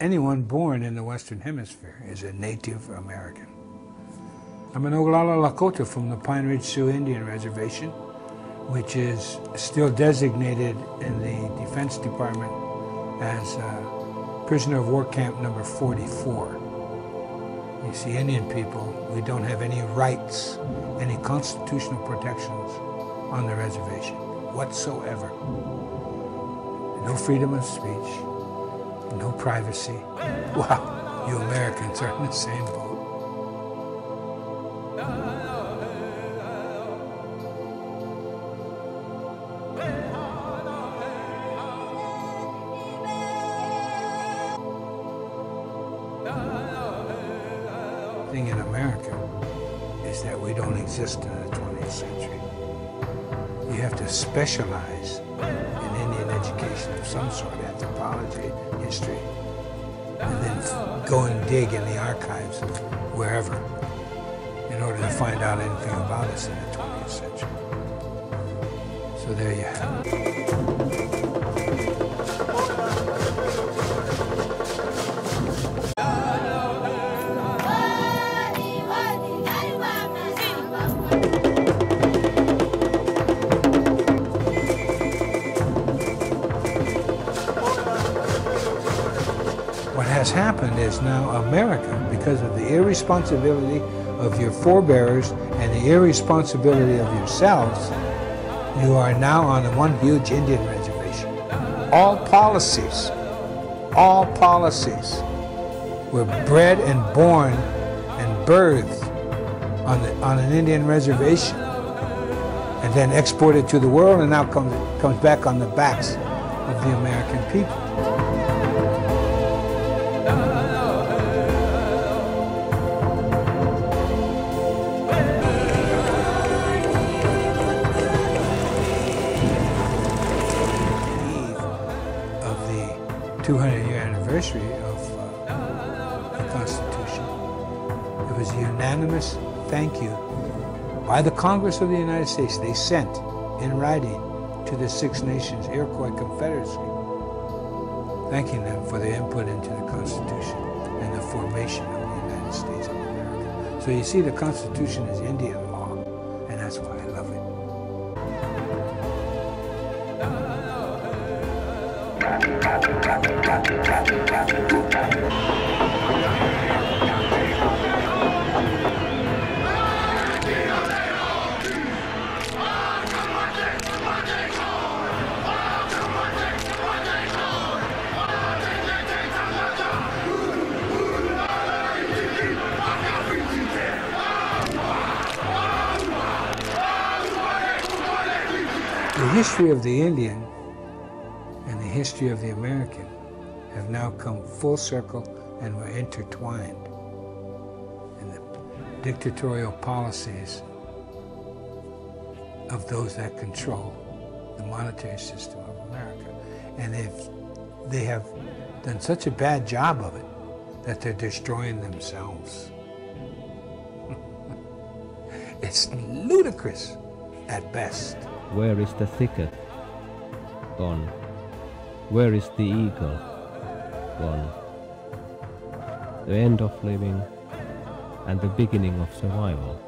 anyone born in the Western Hemisphere is a Native American. I'm an Oglala Lakota from the Pine Ridge Sioux Indian Reservation, which is still designated in the Defense Department as uh, prisoner of war camp number 44. You see, Indian people, we don't have any rights, any constitutional protections on the reservation whatsoever. No freedom of speech, no privacy. Wow, you Americans are in the same boat. thing in America is that we don't exist in the 20th century. You have to specialize education of some sort, anthropology, history, and then go and dig in the archives of wherever in order to find out anything about us in the 20th century. So there you have it. Has happened is now America, because of the irresponsibility of your forebears and the irresponsibility of yourselves, you are now on one huge Indian reservation. All policies, all policies were bred and born and birthed on, the, on an Indian reservation and then exported to the world and now comes, comes back on the backs of the American people. 200 year anniversary of uh, the Constitution. It was a unanimous thank you by the Congress of the United States. They sent in writing to the Six Nations Iroquois Confederacy, thanking them for their input into the Constitution and the formation of the United States of America. So you see, the Constitution is Indian law, and that's why I love it. The history of the Indian history of the American have now come full circle and were intertwined in the dictatorial policies of those that control the monetary system of America. And they've, they have done such a bad job of it that they're destroying themselves. it's ludicrous at best. Where is the thicket? Gone. Where is the eagle? Gone. The end of living and the beginning of survival.